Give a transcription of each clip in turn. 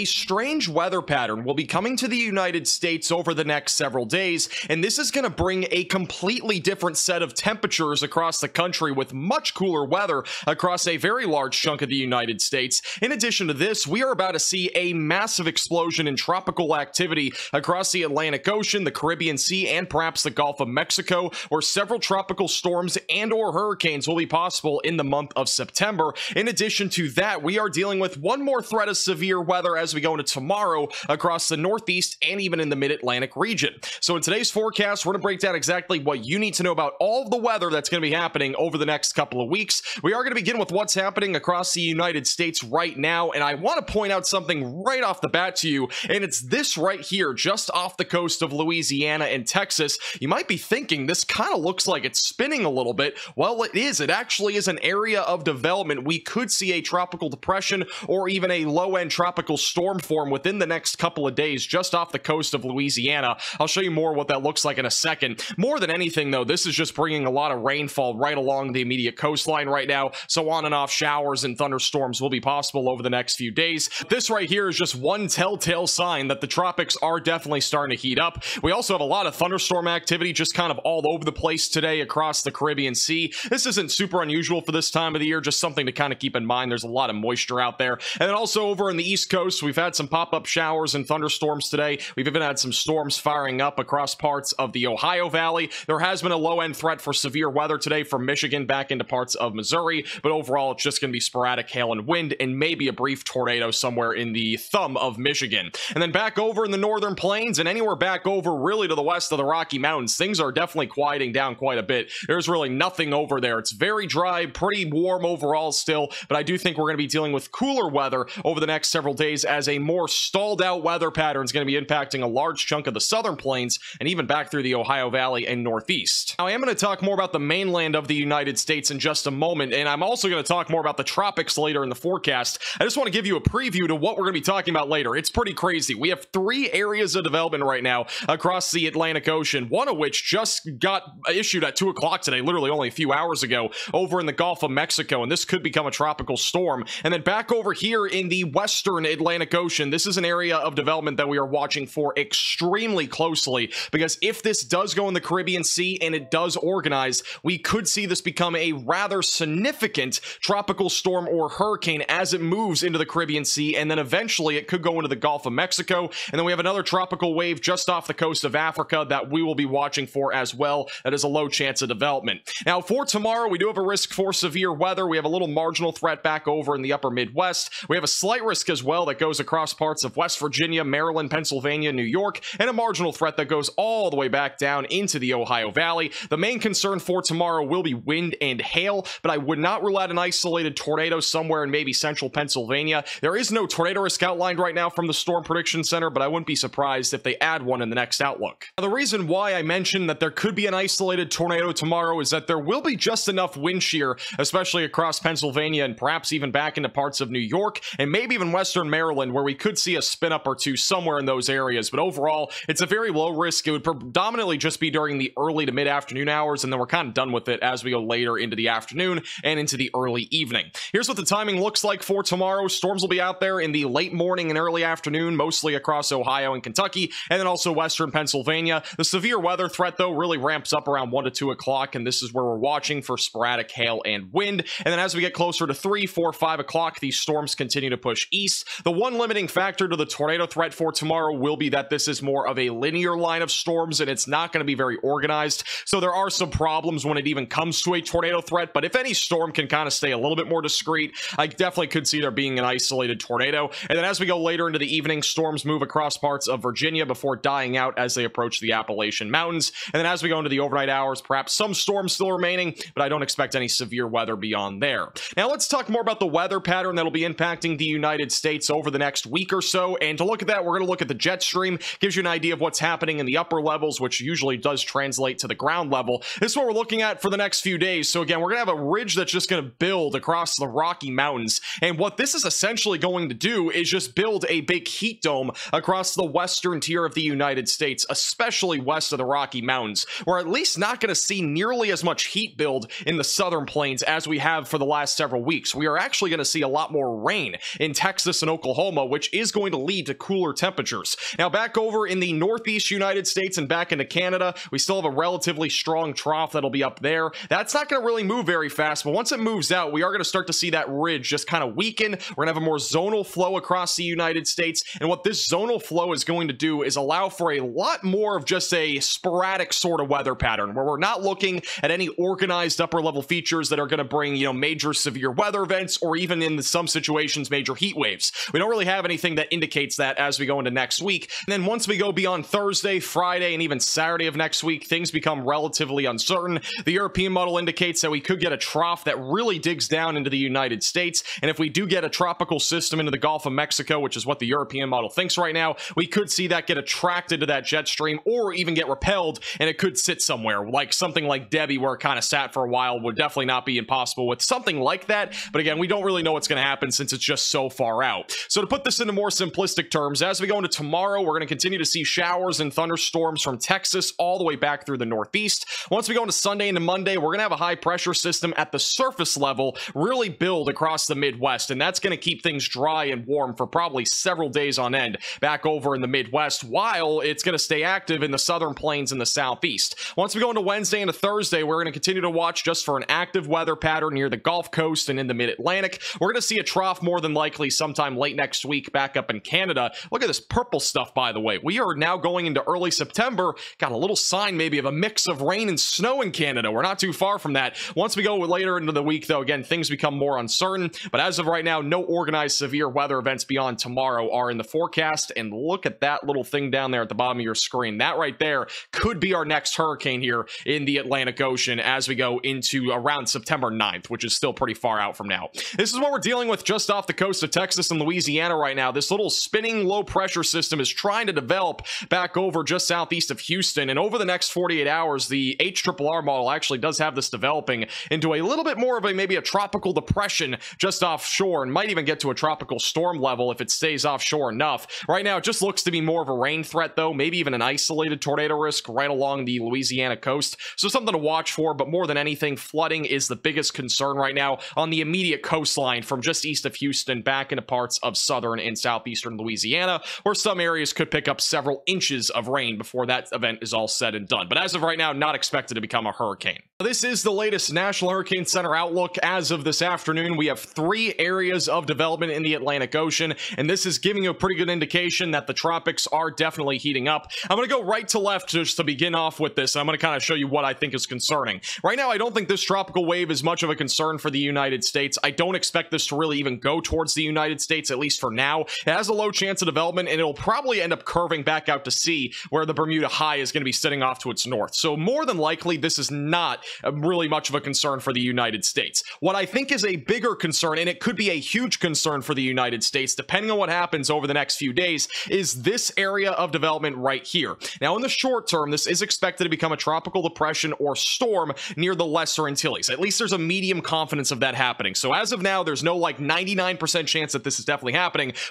A strange weather pattern will be coming to the United States over the next several days, and this is going to bring a completely different set of temperatures across the country with much cooler weather across a very large chunk of the United States. In addition to this, we are about to see a massive explosion in tropical activity across the Atlantic Ocean, the Caribbean Sea, and perhaps the Gulf of Mexico, where several tropical storms and or hurricanes will be possible in the month of September. In addition to that, we are dealing with one more threat of severe weather as we go into tomorrow across the Northeast and even in the Mid Atlantic region. So, in today's forecast, we're going to break down exactly what you need to know about all the weather that's going to be happening over the next couple of weeks. We are going to begin with what's happening across the United States right now. And I want to point out something right off the bat to you, and it's this right here, just off the coast of Louisiana and Texas. You might be thinking this kind of looks like it's spinning a little bit. Well, it is. It actually is an area of development. We could see a tropical depression or even a low end tropical storm form within the next couple of days just off the coast of Louisiana. I'll show you more what that looks like in a second. More than anything, though, this is just bringing a lot of rainfall right along the immediate coastline right now. So on and off showers and thunderstorms will be possible over the next few days. This right here is just one telltale sign that the tropics are definitely starting to heat up. We also have a lot of thunderstorm activity just kind of all over the place today across the Caribbean Sea. This isn't super unusual for this time of the year, just something to kind of keep in mind. There's a lot of moisture out there. And then also over in the East Coast, we've had some some pop-up showers and thunderstorms today. We've even had some storms firing up across parts of the Ohio Valley. There has been a low-end threat for severe weather today from Michigan back into parts of Missouri, but overall it's just going to be sporadic hail and wind and maybe a brief tornado somewhere in the thumb of Michigan. And then back over in the northern plains and anywhere back over really to the west of the Rocky Mountains, things are definitely quieting down quite a bit. There's really nothing over there. It's very dry, pretty warm overall still, but I do think we're going to be dealing with cooler weather over the next several days as a more stalled out weather pattern is going to be impacting a large chunk of the southern plains and even back through the Ohio Valley and Northeast. Now, I am going to talk more about the mainland of the United States in just a moment, and I'm also going to talk more about the tropics later in the forecast. I just want to give you a preview to what we're going to be talking about later. It's pretty crazy. We have three areas of development right now across the Atlantic Ocean, one of which just got issued at 2 o'clock today, literally only a few hours ago, over in the Gulf of Mexico, and this could become a tropical storm. And then back over here in the western Atlantic Ocean, this is an area of development that we are watching for extremely closely because if this does go in the Caribbean Sea and it does organize, we could see this become a rather significant tropical storm or hurricane as it moves into the Caribbean Sea, and then eventually it could go into the Gulf of Mexico. And then we have another tropical wave just off the coast of Africa that we will be watching for as well. That is a low chance of development. Now, for tomorrow, we do have a risk for severe weather. We have a little marginal threat back over in the upper Midwest. We have a slight risk as well that goes across parts of West Virginia, Maryland, Pennsylvania, New York, and a marginal threat that goes all the way back down into the Ohio Valley. The main concern for tomorrow will be wind and hail, but I would not rule out an isolated tornado somewhere in maybe central Pennsylvania. There is no tornado risk outlined right now from the Storm Prediction Center, but I wouldn't be surprised if they add one in the next outlook. Now, the reason why I mentioned that there could be an isolated tornado tomorrow is that there will be just enough wind shear, especially across Pennsylvania and perhaps even back into parts of New York and maybe even western Maryland, where we could see a spin up or two somewhere in those areas. But overall, it's a very low risk. It would predominantly just be during the early to mid afternoon hours, and then we're kind of done with it as we go later into the afternoon and into the early evening. Here's what the timing looks like for tomorrow. Storms will be out there in the late morning and early afternoon, mostly across Ohio and Kentucky, and then also western Pennsylvania. The severe weather threat, though, really ramps up around 1 to 2 o'clock, and this is where we're watching for sporadic hail and wind. And then as we get closer to 3, 4, 5 o'clock, these storms continue to push east. The one limiting factor to the tornado threat for tomorrow will be that this is more of a linear line of storms and it's not going to be very organized. So there are some problems when it even comes to a tornado threat. But if any storm can kind of stay a little bit more discrete, I definitely could see there being an isolated tornado. And then as we go later into the evening, storms move across parts of Virginia before dying out as they approach the Appalachian Mountains. And then as we go into the overnight hours, perhaps some storms still remaining, but I don't expect any severe weather beyond there. Now let's talk more about the weather pattern that'll be impacting the United States over the next week or so. And to look at that, we're going to look at the jet stream. Gives you an idea of what's happening in the upper levels, which usually does translate to the ground level. This is what we're looking at for the next few days. So again, we're going to have a ridge that's just going to build across the Rocky Mountains. And what this is essentially going to do is just build a big heat dome across the western tier of the United States, especially west of the Rocky Mountains. We're at least not going to see nearly as much heat build in the southern plains as we have for the last several weeks. We are actually going to see a lot more rain in Texas and Oklahoma Oklahoma, which is going to lead to cooler temperatures. Now, back over in the northeast United States and back into Canada, we still have a relatively strong trough that'll be up there. That's not going to really move very fast, but once it moves out, we are going to start to see that ridge just kind of weaken. We're going to have a more zonal flow across the United States. And what this zonal flow is going to do is allow for a lot more of just a sporadic sort of weather pattern where we're not looking at any organized upper level features that are going to bring, you know, major severe weather events or even in some situations, major heat waves. We don't really have anything that indicates that as we go into next week. And then once we go beyond Thursday, Friday, and even Saturday of next week, things become relatively uncertain. The European model indicates that we could get a trough that really digs down into the United States. And if we do get a tropical system into the Gulf of Mexico, which is what the European model thinks right now, we could see that get attracted to that jet stream or even get repelled and it could sit somewhere like something like Debby where it kind of sat for a while would definitely not be impossible with something like that. But again, we don't really know what's going to happen since it's just so far out. So to put this into more simplistic terms, as we go into tomorrow, we're going to continue to see showers and thunderstorms from Texas all the way back through the Northeast. Once we go into Sunday into Monday, we're going to have a high pressure system at the surface level really build across the Midwest, and that's going to keep things dry and warm for probably several days on end back over in the Midwest, while it's going to stay active in the southern plains and the southeast. Once we go into Wednesday into Thursday, we're going to continue to watch just for an active weather pattern near the Gulf Coast and in the mid-Atlantic. We're going to see a trough more than likely sometime late next week back up in Canada. Look at this purple stuff, by the way. We are now going into early September. Got a little sign maybe of a mix of rain and snow in Canada. We're not too far from that. Once we go later into the week, though, again, things become more uncertain. But as of right now, no organized severe weather events beyond tomorrow are in the forecast. And look at that little thing down there at the bottom of your screen. That right there could be our next hurricane here in the Atlantic Ocean as we go into around September 9th, which is still pretty far out from now. This is what we're dealing with just off the coast of Texas and Louisiana right now. This little spinning low pressure system is trying to develop back over just southeast of Houston. And over the next 48 hours, the HRRR model actually does have this developing into a little bit more of a maybe a tropical depression just offshore and might even get to a tropical storm level if it stays offshore enough. Right now, it just looks to be more of a rain threat, though, maybe even an isolated tornado risk right along the Louisiana coast. So something to watch for, but more than anything, flooding is the biggest concern right now on the immediate coastline from just east of Houston back into parts of southern and southeastern Louisiana, where some areas could pick up several inches of rain before that event is all said and done. But as of right now, not expected to become a hurricane. This is the latest National Hurricane Center outlook. As of this afternoon, we have three areas of development in the Atlantic Ocean, and this is giving you a pretty good indication that the tropics are definitely heating up. I'm going to go right to left just to begin off with this. I'm going to kind of show you what I think is concerning. Right now, I don't think this tropical wave is much of a concern for the United States. I don't expect this to really even go towards the United States, at least for now. It has a low chance of development, and it'll probably end up curving back out to sea, where the Bermuda High is going to be sitting off to its north. So more than likely, this is not uh, really much of a concern for the United States. What I think is a bigger concern, and it could be a huge concern for the United States, depending on what happens over the next few days, is this area of development right here. Now, in the short term, this is expected to become a tropical depression or storm near the Lesser Antilles. At least there's a medium confidence of that happening. So as of now, there's no like 99% chance that this is definitely happening,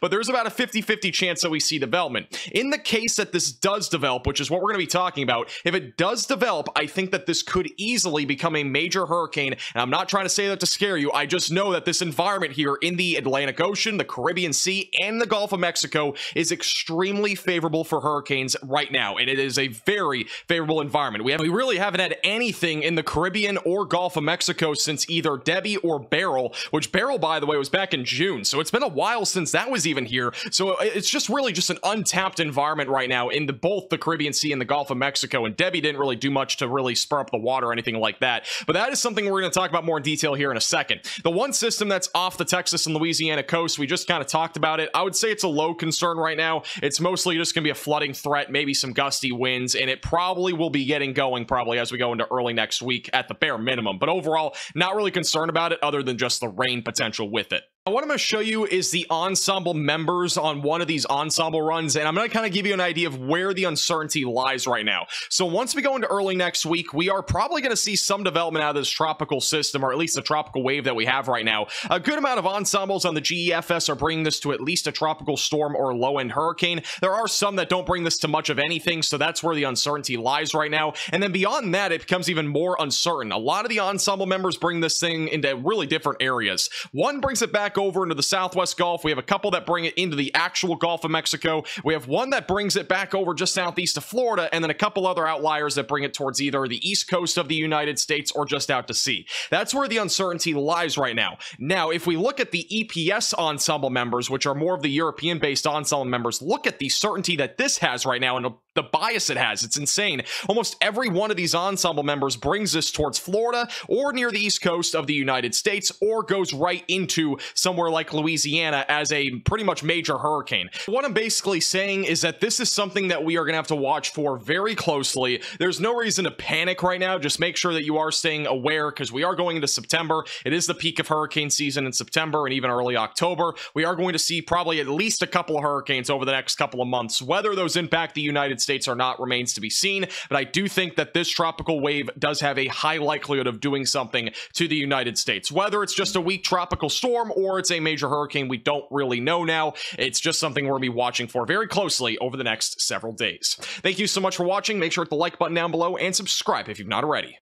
but there's about a 50-50 chance that we see development. In the case that this does develop, which is what we're going to be talking about, if it does develop, I think that this could easily become a major hurricane. And I'm not trying to say that to scare you. I just know that this environment here in the Atlantic Ocean, the Caribbean Sea, and the Gulf of Mexico is extremely favorable for hurricanes right now. And it is a very favorable environment. We, have, we really haven't had anything in the Caribbean or Gulf of Mexico since either Debby or Beryl, which Beryl, by the way, was back in June. So it's been a while since that was even here. So uh, it's just really just an untapped environment right now in the, both the Caribbean Sea and the Gulf of Mexico. And Debby didn't really do much to really spur up the water or anything like that. But that is something we're going to talk about more in detail here in a second. The one system that's off the Texas and Louisiana coast, we just kind of talked about it. I would say it's a low concern right now. It's mostly just going to be a flooding threat, maybe some gusty winds, and it probably will be getting going probably as we go into early next week at the bare minimum. But overall, not really concerned about it other than just the rain potential with it. What I'm going to show you is the ensemble members on one of these ensemble runs, and I'm going to kind of give you an idea of where the uncertainty lies right now. So once we go into early next week, we are probably going to see some development out of this tropical system, or at least the tropical wave that we have right now. A good amount of ensembles on the GEFS are bringing this to at least a tropical storm or low-end hurricane. There are some that don't bring this to much of anything, so that's where the uncertainty lies right now. And then beyond that, it becomes even more uncertain. A lot of the ensemble members bring this thing into really different areas. One brings it back back over into the southwest Gulf. We have a couple that bring it into the actual Gulf of Mexico. We have one that brings it back over just southeast of Florida, and then a couple other outliers that bring it towards either the east coast of the United States or just out to sea. That's where the uncertainty lies right now. Now, if we look at the EPS ensemble members, which are more of the European based ensemble members, look at the certainty that this has right now and the bias it has. It's insane. Almost every one of these ensemble members brings us towards Florida or near the east coast of the United States or goes right into somewhere like Louisiana as a pretty much major hurricane. What I'm basically saying is that this is something that we are going to have to watch for very closely. There's no reason to panic right now. Just make sure that you are staying aware because we are going into September. It is the peak of hurricane season in September and even early October. We are going to see probably at least a couple of hurricanes over the next couple of months. Whether those impact the States or not remains to be seen, but I do think that this tropical wave does have a high likelihood of doing something to the United States. Whether it's just a weak tropical storm or it's a major hurricane, we don't really know now. It's just something we're going to be watching for very closely over the next several days. Thank you so much for watching. Make sure to hit the like button down below and subscribe if you've not already.